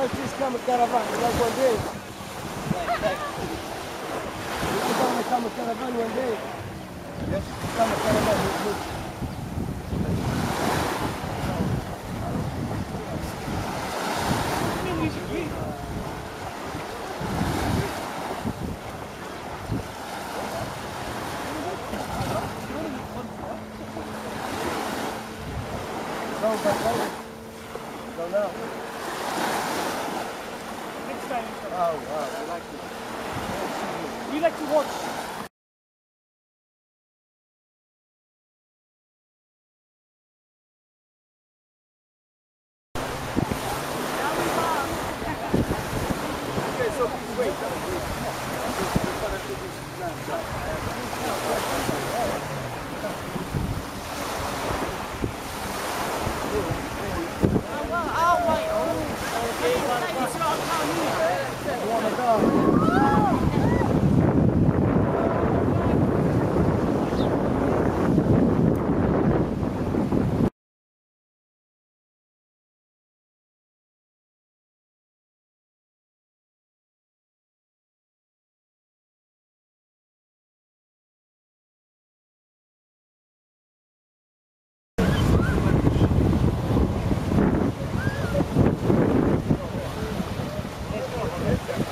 like this come caravan, like one day. You come come caravan one day. Yes, come caravan. look, Oh, wow, I like it. We like to watch Yeah.